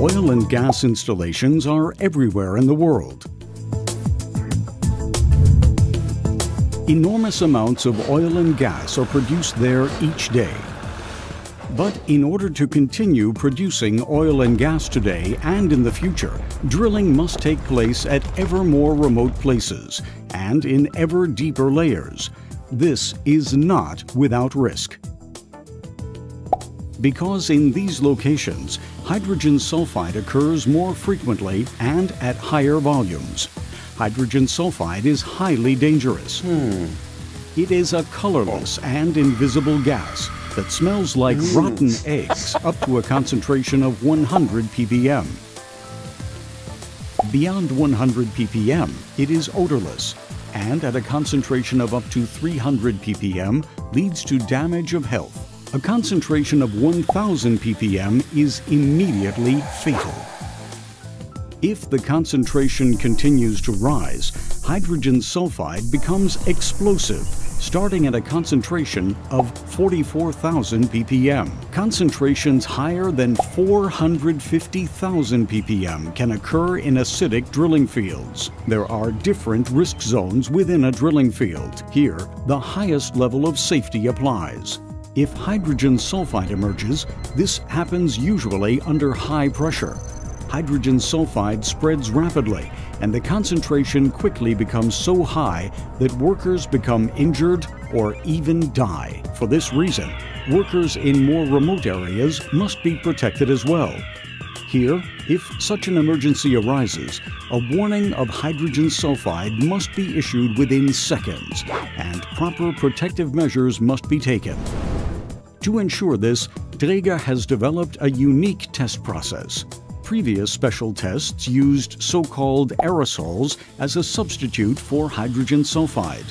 Oil and gas installations are everywhere in the world. Enormous amounts of oil and gas are produced there each day. But in order to continue producing oil and gas today and in the future, drilling must take place at ever more remote places and in ever deeper layers. This is not without risk. Because in these locations, hydrogen sulfide occurs more frequently and at higher volumes. Hydrogen sulfide is highly dangerous. Hmm. It is a colorless and invisible gas that smells like hmm. rotten eggs up to a concentration of 100 ppm. Beyond 100 ppm, it is odorless, and at a concentration of up to 300 ppm leads to damage of health. A concentration of 1000 ppm is immediately fatal. If the concentration continues to rise, hydrogen sulfide becomes explosive, starting at a concentration of 44,000 ppm. Concentrations higher than 450,000 ppm can occur in acidic drilling fields. There are different risk zones within a drilling field. Here, the highest level of safety applies. If hydrogen sulfide emerges, this happens usually under high pressure hydrogen sulfide spreads rapidly and the concentration quickly becomes so high that workers become injured or even die. For this reason, workers in more remote areas must be protected as well. Here, if such an emergency arises, a warning of hydrogen sulfide must be issued within seconds and proper protective measures must be taken. To ensure this, Dräger has developed a unique test process previous special tests used so-called aerosols as a substitute for hydrogen sulfide.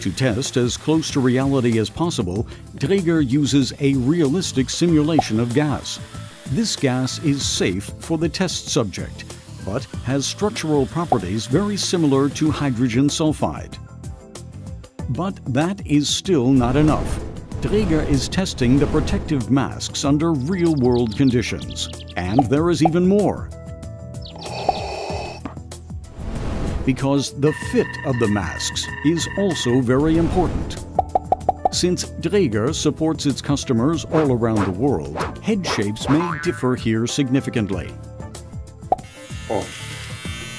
To test as close to reality as possible, Dräger uses a realistic simulation of gas. This gas is safe for the test subject, but has structural properties very similar to hydrogen sulfide. But that is still not enough. Dräger is testing the protective masks under real-world conditions. And there is even more. Because the fit of the masks is also very important. Since Dräger supports its customers all around the world, head shapes may differ here significantly.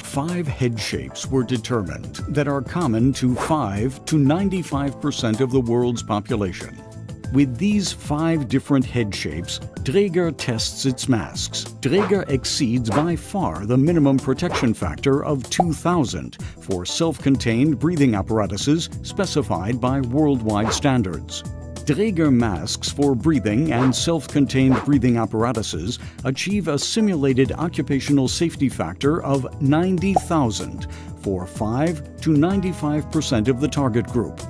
Five head shapes were determined that are common to 5 to 95% of the world's population. With these five different head shapes, Dräger tests its masks. Dräger exceeds by far the minimum protection factor of 2000 for self-contained breathing apparatuses specified by worldwide standards. Dräger masks for breathing and self-contained breathing apparatuses achieve a simulated occupational safety factor of 90,000 for 5 to 95% of the target group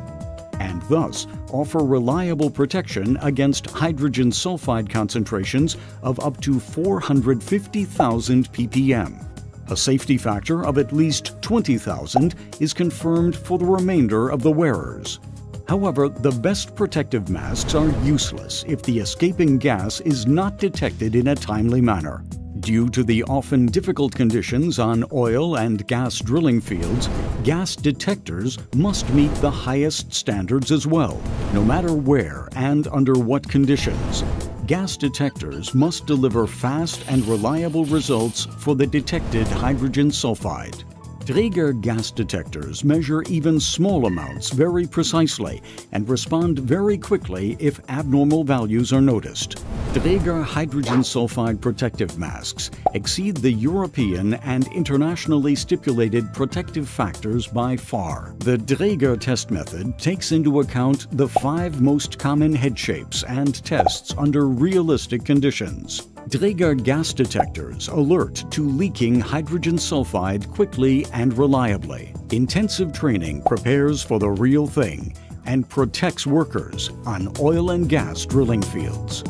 and thus offer reliable protection against hydrogen sulfide concentrations of up to 450,000 ppm. A safety factor of at least 20,000 is confirmed for the remainder of the wearers. However, the best protective masks are useless if the escaping gas is not detected in a timely manner. Due to the often difficult conditions on oil and gas drilling fields, gas detectors must meet the highest standards as well, no matter where and under what conditions. Gas detectors must deliver fast and reliable results for the detected hydrogen sulfide. Dräger gas detectors measure even small amounts very precisely and respond very quickly if abnormal values are noticed. Dräger hydrogen sulfide protective masks exceed the European and internationally stipulated protective factors by far. The Dräger test method takes into account the five most common head shapes and tests under realistic conditions. Dräger gas detectors alert to leaking hydrogen sulfide quickly and reliably. Intensive training prepares for the real thing and protects workers on oil and gas drilling fields.